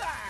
Ah!